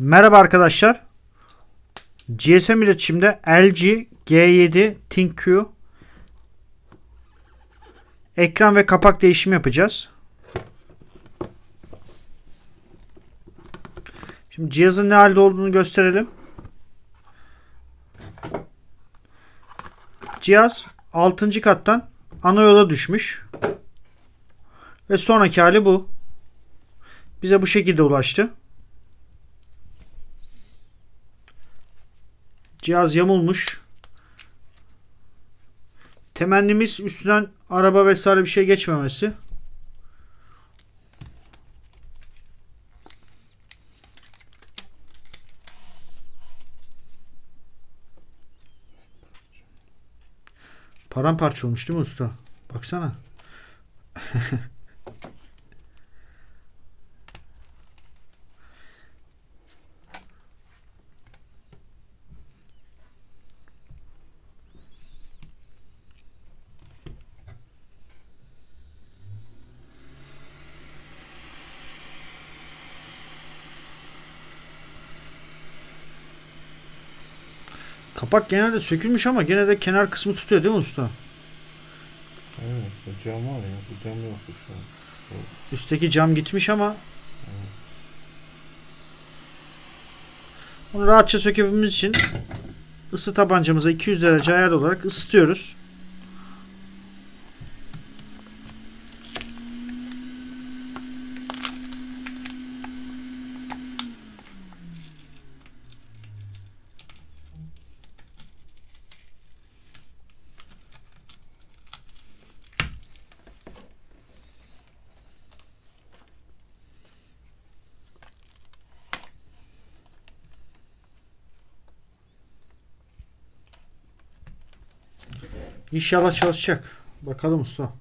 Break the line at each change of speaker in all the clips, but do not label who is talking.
Merhaba arkadaşlar. GSM iletişimde LG G7 ThinQ ekran ve kapak değişimi yapacağız. Şimdi cihazın ne halde olduğunu gösterelim. Cihaz 6. kattan ana yola düşmüş. Ve sonraki hali bu. Bize bu şekilde ulaştı. Cihaz yamulmuş. Temennimiz üstünden araba vesaire bir şey geçmemesi. Paramparça olmuş değil mi usta? Baksana. Kapak genelde sökülmüş ama gene de kenar kısmı tutuyor değil mi usta?
Evet, bu cam var ya, bu cam yok şu an.
Üstteki cam gitmiş ama onu rahatça sökebilmemiz için ısı tabancamıza 200 derece ayar olarak ısıtıyoruz. İnşallah çalışacak. Bakalım usta.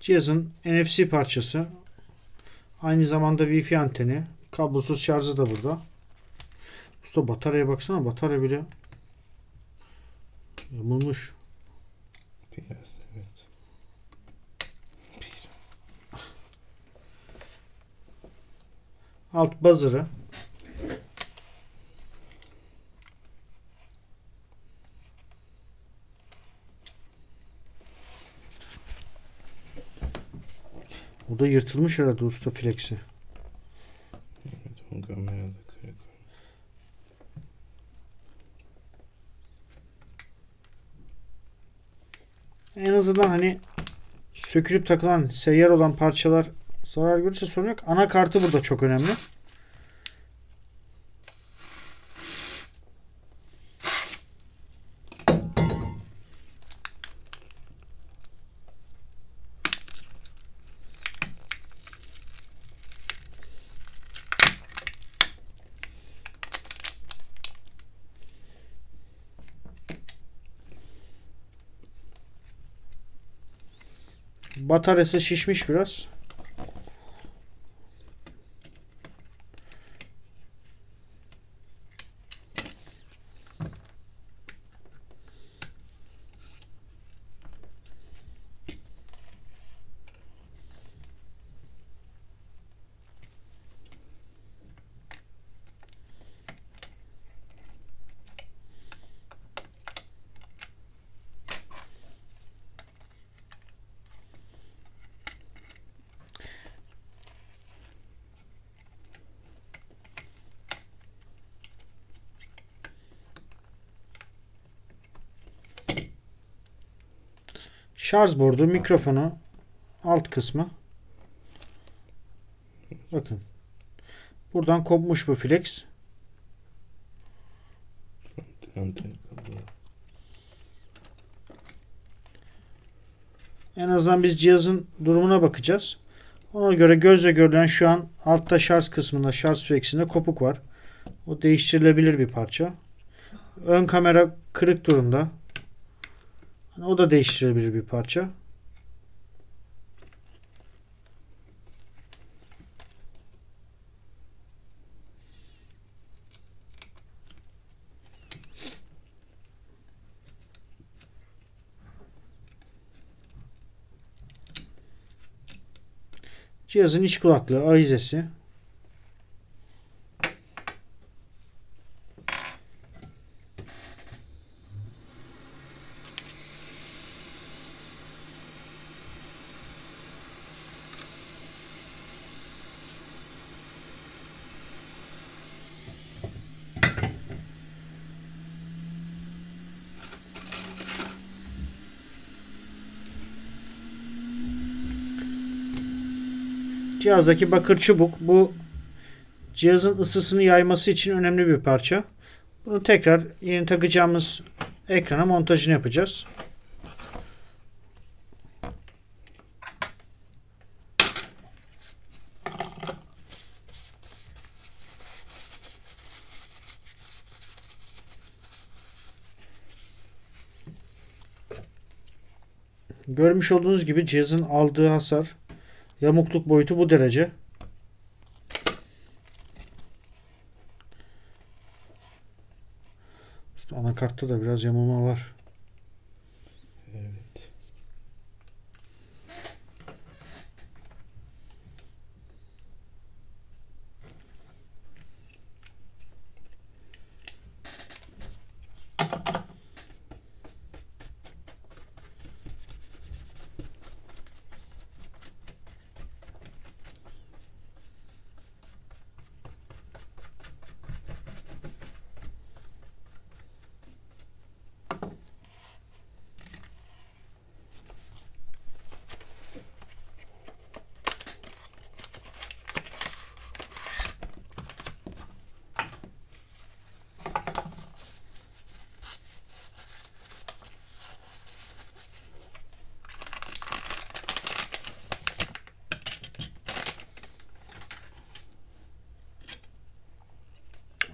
Cihazın NFC parçası. Aynı zamanda Wi-Fi anteni. Kablosuz şarjı da burada. Usta bataryaya baksana. Batarya bile yamulmuş.
Biraz, evet.
Alt buzzer'ı. O da yırtılmış herhalde usta flexi. En azından hani sökülüp takılan seyyar olan parçalar zarar görürse sorun yok. Anakartı burada çok önemli. Bataryası şişmiş biraz. Şarj bordu, mikrofonu, alt kısmı. Bakın. Buradan kopmuş bu flex. En azından biz cihazın durumuna bakacağız. Ona göre gözle görülen şu an altta şarj kısmında şarj flexinde kopuk var. O değiştirilebilir bir parça. Ön kamera kırık durumda. O da değiştirilebilir bir parça. Cihazın iç kulaklığı, ahizesi. Cihazdaki bakır çubuk bu cihazın ısısını yayması için önemli bir parça. Bunu tekrar yeni takacağımız ekrana montajını yapacağız. Görmüş olduğunuz gibi cihazın aldığı hasar Yamukluk boyutu bu derece. İşte anakartta da biraz yamulma var.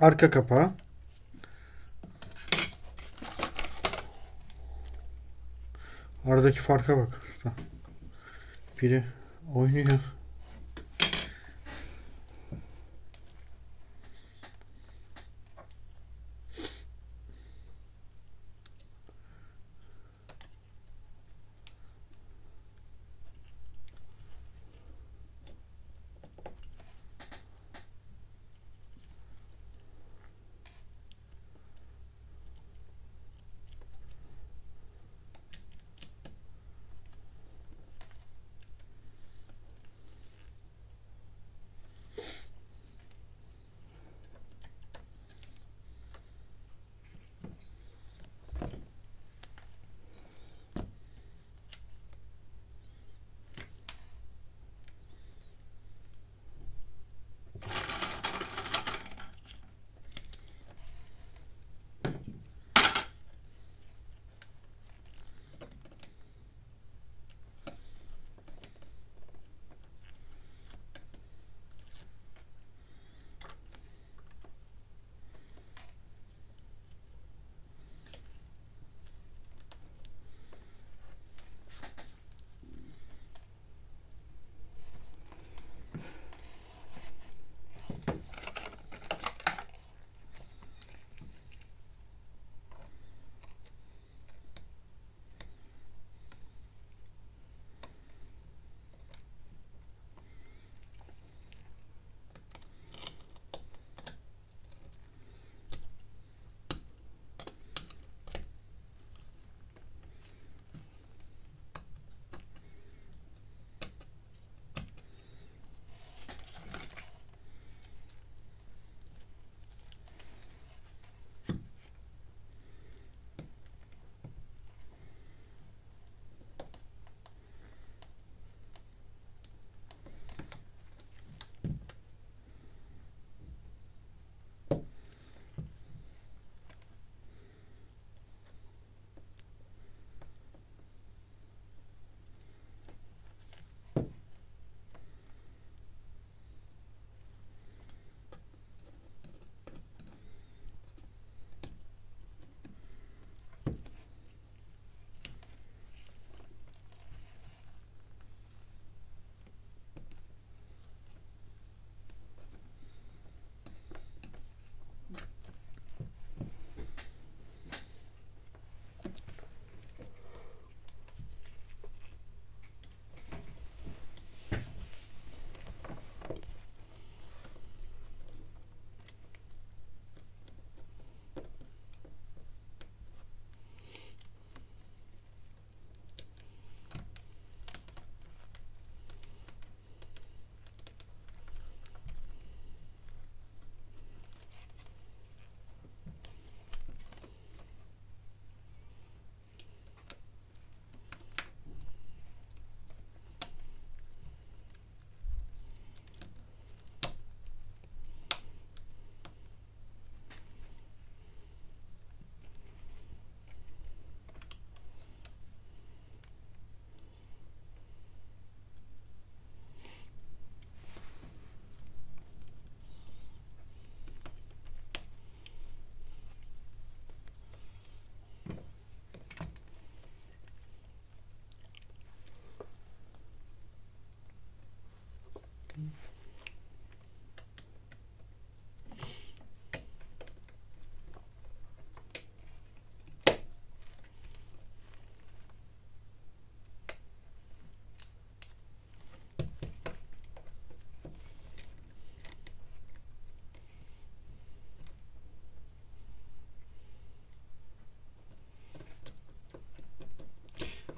Arka kapağı. Aradaki farka bak. Biri oynuyor.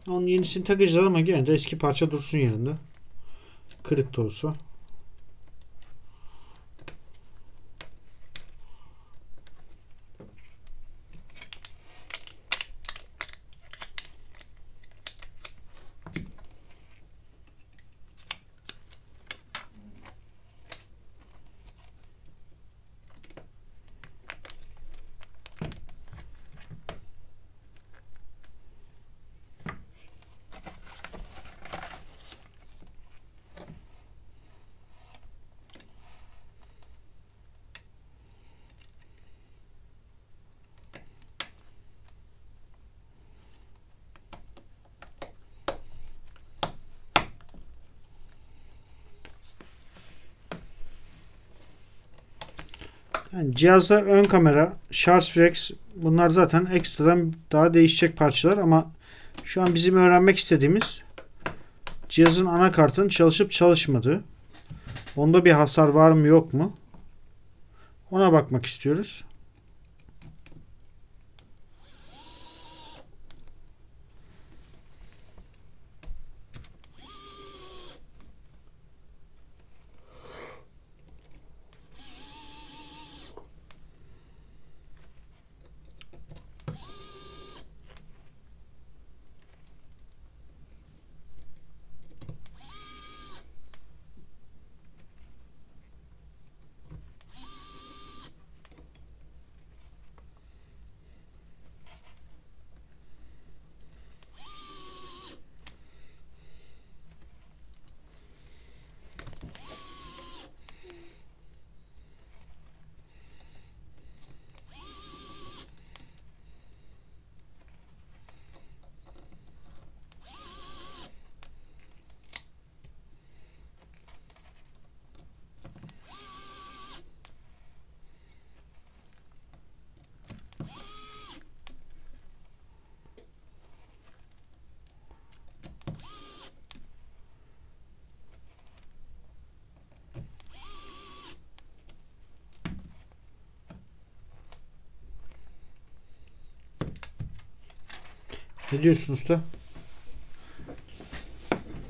Onun yenisini takacağız ama gene de eski parça dursun yerinde. Kırık da olsa. Yani cihazda ön kamera, şarj flex bunlar zaten ekstradan daha değişecek parçalar ama şu an bizim öğrenmek istediğimiz cihazın anakartının çalışıp çalışmadığı. Onda bir hasar var mı yok mu? Ona bakmak istiyoruz. Ne diyorsun usta?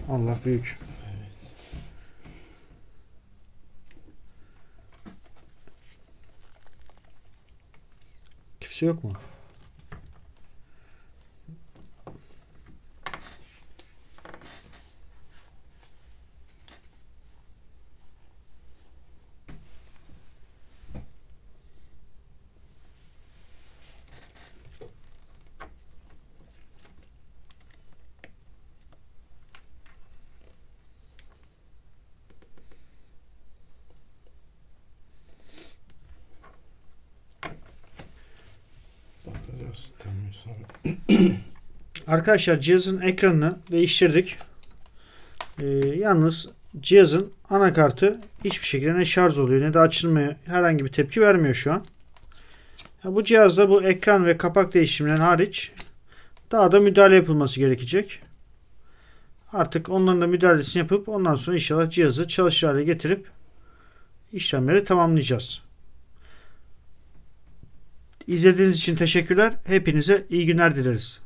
Allah büyük. Kimse yok mu?
Bakacağız. Tamam sonra.
Arkadaşlar cihazın ekranını değiştirdik. Ee, yalnız cihazın anakartı hiçbir şekilde ne şarj oluyor ne de açılmaya herhangi bir tepki vermiyor şu an. Ya bu cihazda bu ekran ve kapak değişiminden hariç daha da müdahale yapılması gerekecek. Artık onların da müdahalesini yapıp ondan sonra inşallah cihazı çalışır hale getirip işlemleri tamamlayacağız. İzlediğiniz için teşekkürler. Hepinize iyi günler dileriz.